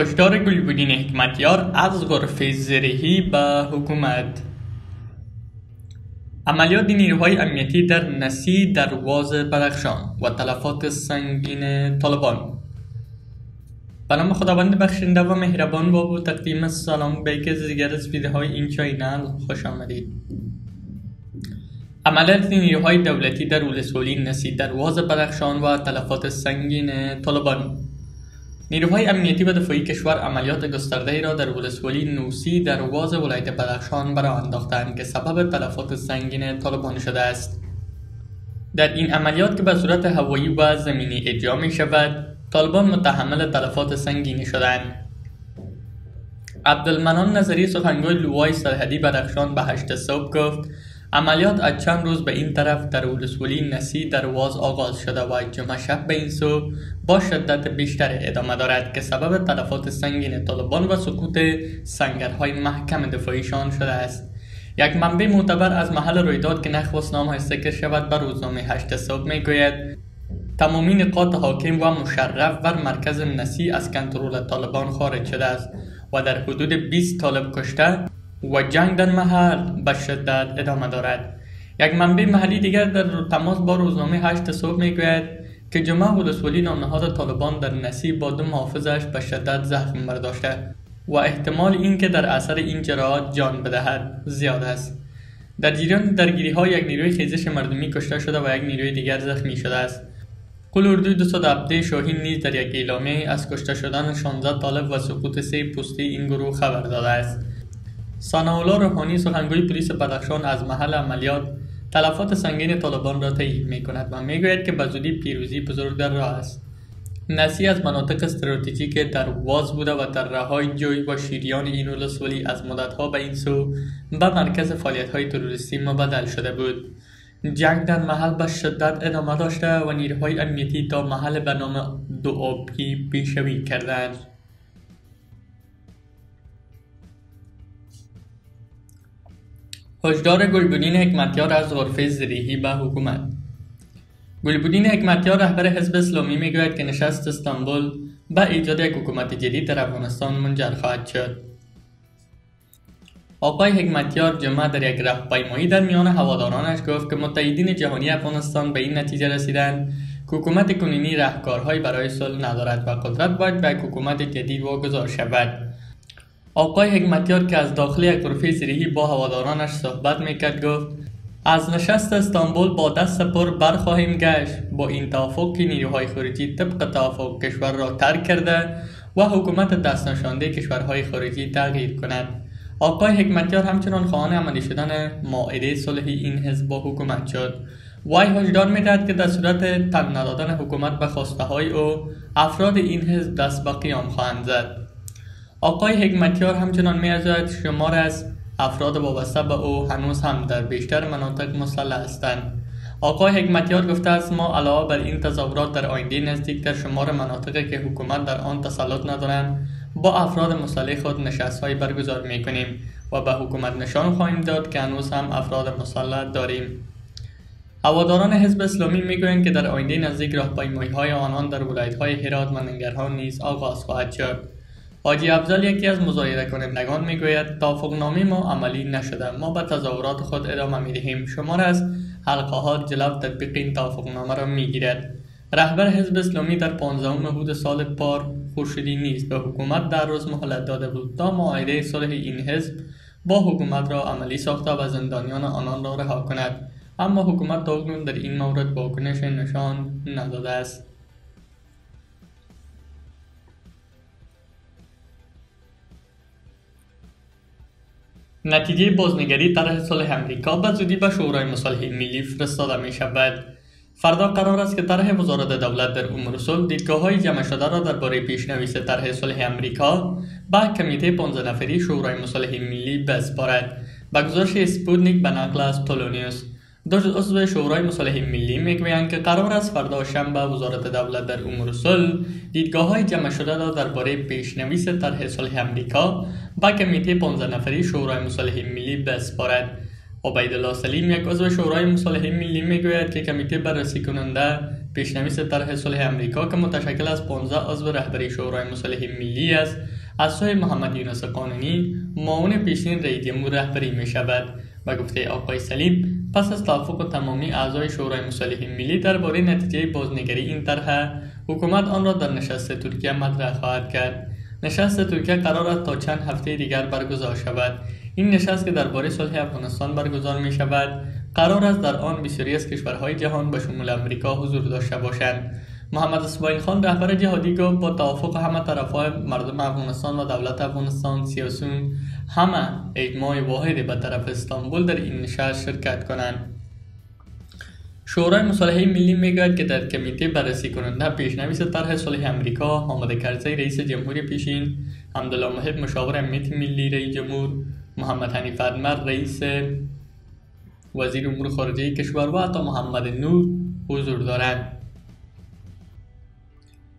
هشدار گلبدین حکمتیار از غرفه زرهی به حکومت. عملیات نیروهای امنیتی در نسی درواز بدخشان و تلفات سنگین طالبان. به نام خداوند بخشنده و مهربان با تقدیم سلام به یکی دیگر از ویدیوهای این چاینل خوش آمدید. عملیات نیروهای دولتی در ولسوالی نسی درواز بدخشان و تلفات سنگین طالبان. نیروهای امنیتی و دفاعی کشور عملیات گسترده را در ولسوالی نوسی در واز ولایت بدخشان برا انداختند که سبب تلفات سنگین طالبان شده است. در این عملیات که به صورت هوایی و زمینی اجرا می شود طالبان متحمل تلفات سنگینی شدند. عبدالمنان نظری سخنگوی لوای سرحدی بدخشان به هشت صبح گفت عملیات از چند روز به این طرف در ولسوالی نسی در واز آغاز شده و جمعه شب به این سو با شدت بیشتر ادامه دارد که سبب تلفات سنگین طالبان و سکوت سنگرهای محکم دفاعیشان شده است. یک منبع معتبر از محل رویداد که نخواست نام ذکر شود به روزنامه هشت صبح می‌گوید تمامی نقاط حاکم و مشرف بر مرکز نسی از کنترل طالبان خارج شده است و در حدود 20 طالب کشته و جنگ در محل به شدت ادامه دارد. یک منبع محلی دیگر در تماس با روزنامه هشت صبح می‌گوید که جمعه ولسوالی نامنهاد طالبان در نسی با دو محافظش به شدت زخم برداشته و احتمال اینکه در اثر این جراحات جان بدهد زیاد است. در جریان درگیری ها یک نیروی خیزش مردمی کشته شده و یک نیروی دیگر زخمی شده است. قل اردوی 217 شاهین نیز در یک اعلامیه از کشته شدن 16 طالب و سقوط سه پستی این گروه خبر داده است. ساناولا روحانی سخنگوی پلیس بدخشان از محل عملیات تلفات سنگین طالبان را تایید می کند و می گوید که به زودی پیروزی بزرگ در راه است. نسی از مناطق استراتژیک در واز بوده و در های جوی و شیریان این ولسوالی از مدتها به این سو به مرکز فعالیت های تروریستی مبدل شده بود. جنگ در محل به شدت ادامه داشته و نیروهای امنیتی تا محل به نام دو پیشوی کردند. هشدار گلبدین حکمتیار از غرفه زریحی به حکومت. گلبدین حکمتیار رهبر حزب اسلامی می‌گوید که نشست استانبول به ایجاد یک حکومت جدید در افغانستان منجر خواهد شد. آقای حکمتیار جمعه در یک راهپیمایی در میان هوادارانش گفت که متحدین جهانی افغانستان به این نتیجه رسیدند که حکومت کنونی رهکارهایی برای صلح ندارد و قدرت باید به حکومت جدید واگذار شود. آقای حکمتیار که از داخل یک غرفه زیرهی با هوادارانش صحبت می‌کرد گفت از نشست استانبول با دست پر برخواهیم گشت با این توافق که نیروهای خارجی طبق توافق کشور را ترک کرده و حکومت دست نشانده کشورهای خارجی تغییر کند. آقای حکمتیار همچنان خواهان عملی شدن ماعده صلحی این حزب با حکومت شد. وای هشدار می‌دهد که در صورت تن ندادن حکومت به خواسته های او افراد این حزب دست به قیام خواهند زد. آقای حکمتیار همچنان میارزاید شمار از افراد وابسته به او هنوز هم در بیشتر مناطق مسلح هستند. آقای حکمتیار گفته است ما علاوه بر این تظاهرات در آینده نزدیک در شمار مناطقی که حکومت در آن تسلط ندارند با افراد مسلح خود نشست های برگزار می کنیم و به حکومت نشان خواهیم داد که هنوز هم افراد مسلح داریم. هواداران حزب اسلامی می‌گویند که در آینده نزدیک راهپیمایی های آنان در ولایت های هرات و ننگرهار نیز آغاز خواهد شد. حاجی افضل یکی از مظاهره کنندگان می‌گوید توافقنامه ما عملی نشده. ما به تظاهرات خود ادامه می‌دهیم. شمار از حلقهات جلو تطبیق این توافقنامه را می‌گیرد. رهبر حزب اسلامی در 15 مهود سال پار خورشیدی نیست به حکومت در روز مهلت داده بود تا معاهده صلح این حزب با حکومت را عملی ساخته و زندانیان آنان را رها کند. اما حکومت تا در این مورد واکنش نشان نداده است. نتیجه بازنگری طرح صلح امریکا به زودی به شورای مصالحه ملی فرستاده می شود فردا قرار است که طرح وزارت دولت در امور صلح دیدگاه های جمع شده را درباره پیشنویس طرح صلح امریکا به کمیته 15 نفری شورای مصالحه ملی بسپارد. به گزارش اسپوتنیک به نقل از طلوع‌نیوز دو عضو شورای مصالحه ملی می‌گویند که قرار است فردا شنبه وزارت دولت در امور صلح دیدگاه های جمع شده را درباره پیشنویس طرح صلح امریکا به کمیته 15 نفری شورای مصالحه ملی بسپارد الله سلیم یک عضو شورای مصالحه ملی می‌گوید که کمیته بررسی کننده پیشنویس طرح صلح امریکا که متشکل از 15 عضو رهبری شورای مصالحه ملی است از سوی محمد یونس قانونی معاون پیشین رئیس جمهور رهبری می شود و گفته آقای سلیم پس از توافق تمامی اعضای شورای مصالح ملی درباره نتیجه بازنگری این طرح حکومت آن را در نشست ترکیه مطرح خواهد کرد. نشست ترکیه قرار است تا چند هفته دیگر برگزار شود. این نشست که درباره صلح افغانستان برگزار می شود قرار است در آن بسیاری از کشورهای جهان به شمول امریکا حضور داشته باشند. محمد اسماعیل خان رهبر جهادی گفت با توافق همه طرفهای مردم افغانستان و دولت افغانستان سیاسون همه اجماع واحدی به طرف استانبول در این نشست شرکت کنند. شورای مصالحه ملی می‌گوید که در کمیته بررسی کننده پیشنویس طرح صلح امریکا حامد کرزی رئیس جمهوری پیشین حمدالله محب مشاور امنیت ملی رئیس جمهور محمد حنیف ادمر رئیس وزیر امور خارجه کشور و حتی محمد نور حضور دارند.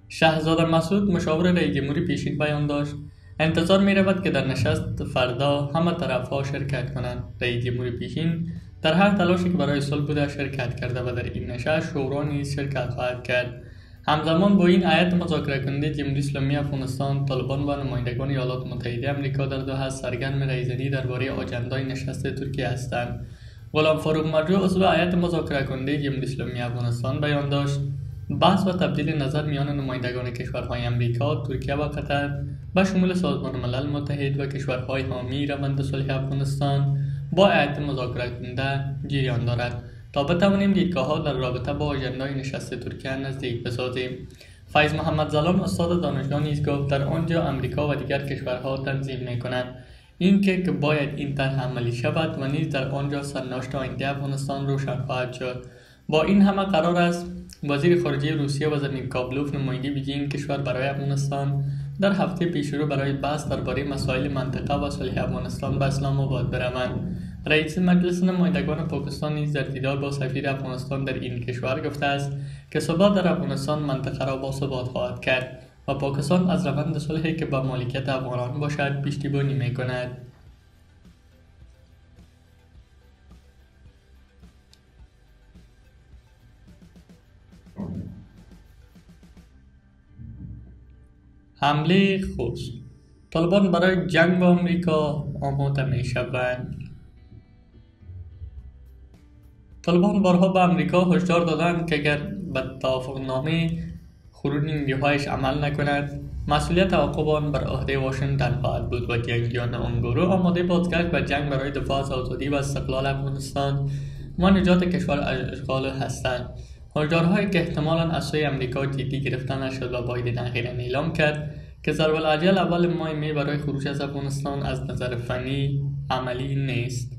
شهزاده مسعود مشاور رئیس جمهوری پیشین بیان داشت انتظار می رود که در نشست فردا همه طرف ها شرکت کنند. رئیس جمهوری پیشین در هر تلاشی که برای صلح بوده شرکت کرده و در این نشست شورا نیز شرکت خواهد کرد. همزمان با این آیت مذاکره کننده جمهوری اسلامی افغانستان طالبان و نمایندگان ایالات متحده آمریکا در دوحه سرگرم رایزنی درباره آجندای نشست ترکیه هستند. غلام فاروق مرجو عضو هیئت مذاکره کننده جمهوری اسلامی افغانستان بیان داشت. بحث و تبدیل نظر میان نمایندگان کشورهای امریکا، ترکیه و قطر به شمول سازمان ملل متحد و کشورهای حامی روند صلح افغانستان با هیئت مذاکره کننده جریان دارد. تا بتوانیم دیدگاه در رابطه با آژندای نشست ترکیه نزدیک بسازیم. فیض محمد زلان استاد دانشگاه نیز گفت در آنجا امریکا و دیگر کشورها تنظیم می‌کنند اینکه که باید این طرح عملی شود و نیز در آنجا سرنوشت آینده افغانستان روشن خواهد شد. با این همه قرار است وزیر خارجه روسیه و زمین کابلوف نماینده این کشور برای افغانستان در هفته پیشرو برای بحث درباره مسائل منطقه و صلح افغانستان به اسلام آباد بروند رئیس مجلس نمایندگان پاکستان نیز در دیدار با سفیر افغانستان در این کشور گفته است که ثبات در افغانستان منطقه را با ثبات خواهد کرد و پاکستان از روند صلحی که به مالکیت افغانان باشد پشتیبانی می کند. حمله خوست طالبان برای جنگ با امریکا آماده می شوند طالبان بارها به امریکا هشدار دادند که اگر به توافق نامه خروج نیروهایش عمل نکند مسئولیت عقوبان بر عهده واشنگتن خواهد بود و جنگیان آن گروه آماده بازگشت به جنگ برای دفاع از آزادی و استقلال افغانستان و نجات کشور اشغال هستند. هشدارهایی که احتمالا از سوی امریکا جدی گرفته نشد و بایدن اخیرا اعلام کرد که ضرب اول اول ماه می برای خروج از افغانستان از نظر فنی عملی نیست.